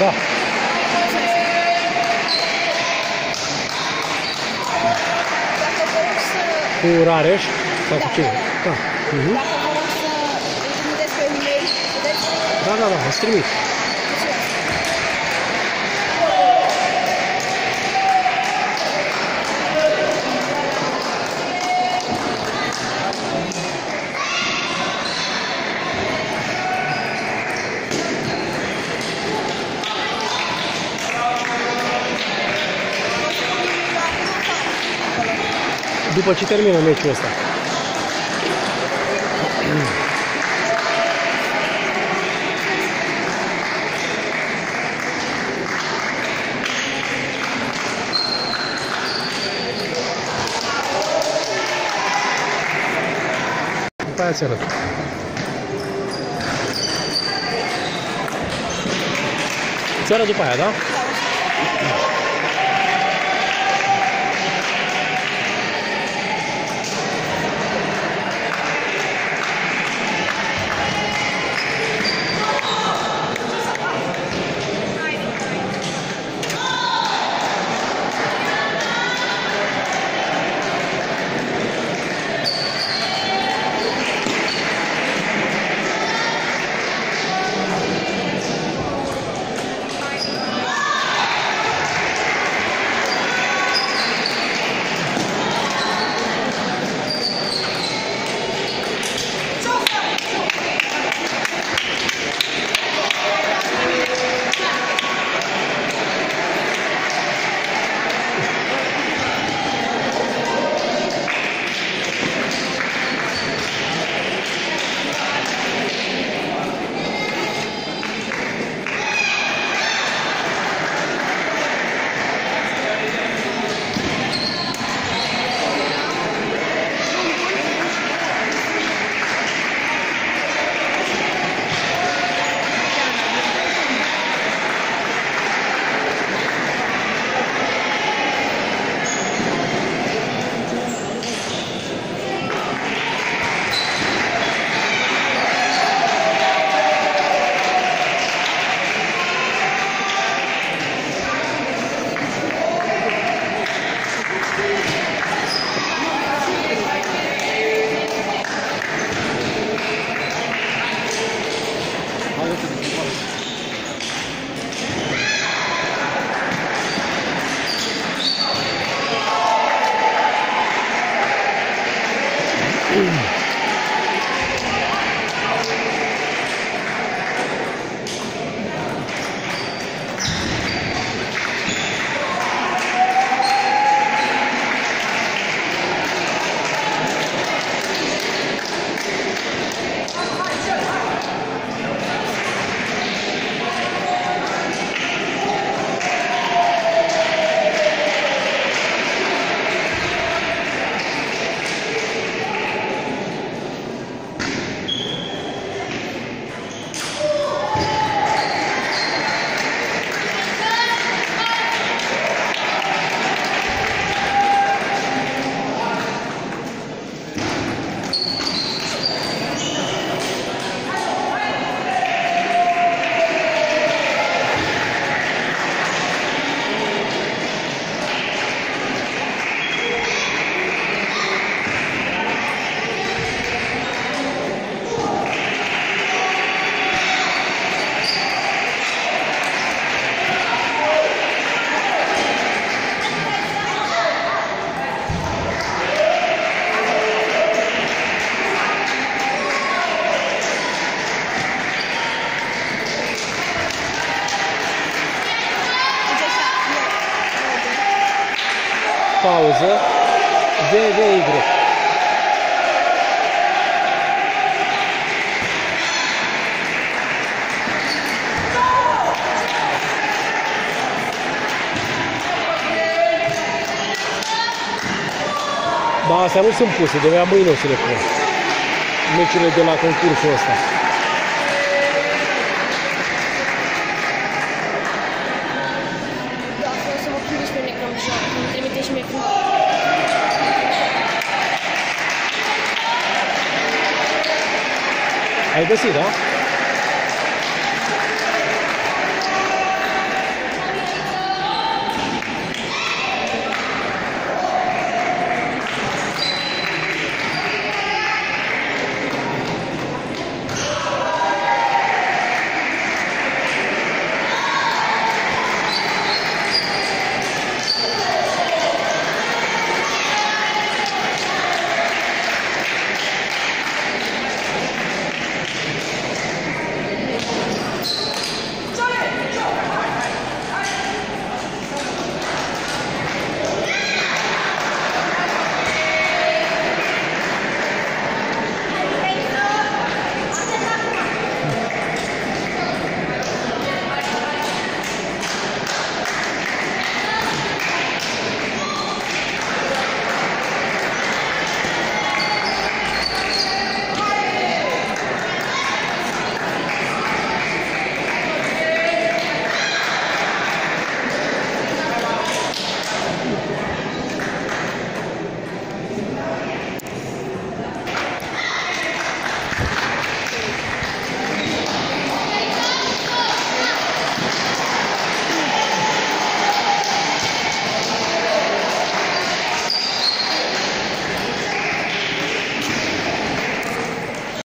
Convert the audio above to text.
Da. Dacă vă rog să... Cu Rareș sau cu Da, cine? da, Da. Mhm. Dacă vă rog să îi trimiteți pe e-mail, puteți? Da, da, da, îți trimit. După ce termină meciul ăsta. După aia ți arăt. Ți arăt după aia, da? Ba, astea nu sunt puse, de mâine o să le pun. Meciurile de la concursul ăsta. Da, vreau să vă primiți pe un ecran joc. Îmi trimite și mie filmare. Ai găsit, da?